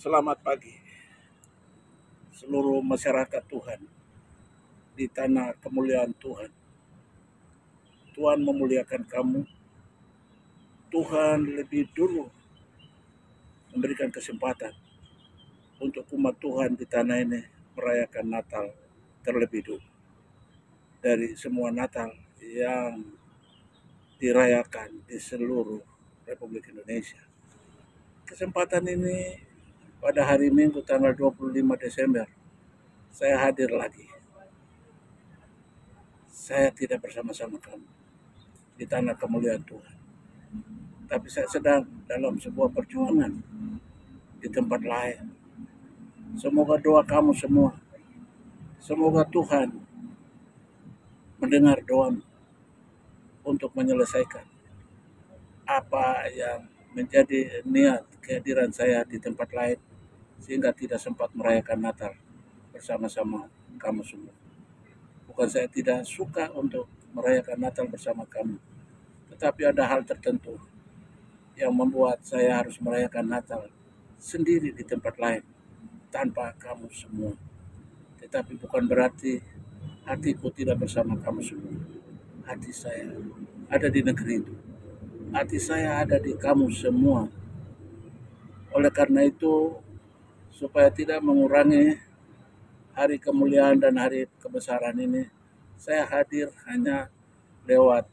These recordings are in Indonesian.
Selamat pagi seluruh masyarakat Tuhan di tanah kemuliaan Tuhan. Tuhan memuliakan kamu. Tuhan lebih dulu memberikan kesempatan untuk umat Tuhan di tanah ini merayakan Natal terlebih dulu. Dari semua Natal yang dirayakan di seluruh Republik Indonesia. Kesempatan ini pada hari Minggu tanggal 25 Desember saya hadir lagi. Saya tidak bersama-sama kamu di tanah kemuliaan Tuhan. Tapi saya sedang dalam sebuah perjuangan di tempat lain. Semoga doa kamu semua. Semoga Tuhan mendengar doa untuk menyelesaikan apa yang menjadi niat kehadiran saya di tempat lain sehingga tidak sempat merayakan Natal bersama-sama kamu semua. Bukan saya tidak suka untuk merayakan Natal bersama kamu, tetapi ada hal tertentu yang membuat saya harus merayakan Natal sendiri di tempat lain tanpa kamu semua. Tetapi bukan berarti hatiku tidak bersama kamu semua. Hati saya ada di negeri itu. Hati saya ada di kamu semua. Oleh karena itu, supaya tidak mengurangi hari kemuliaan dan hari kebesaran ini, saya hadir hanya lewat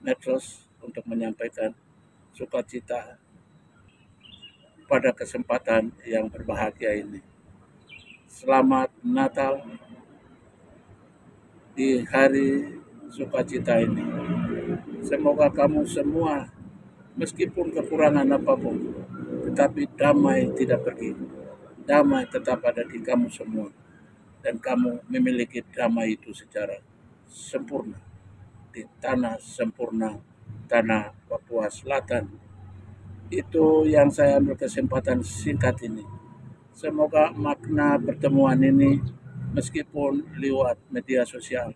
medsos untuk menyampaikan sukacita pada kesempatan yang berbahagia ini. Selamat Natal di hari sukacita ini. Semoga kamu semua meskipun kekurangan apa pun tetapi damai tidak pergi. Damai tetap ada di kamu semua. Dan kamu memiliki damai itu secara sempurna. Di tanah sempurna, tanah Papua Selatan. Itu yang saya ambil kesempatan singkat ini. Semoga makna pertemuan ini meskipun lewat media sosial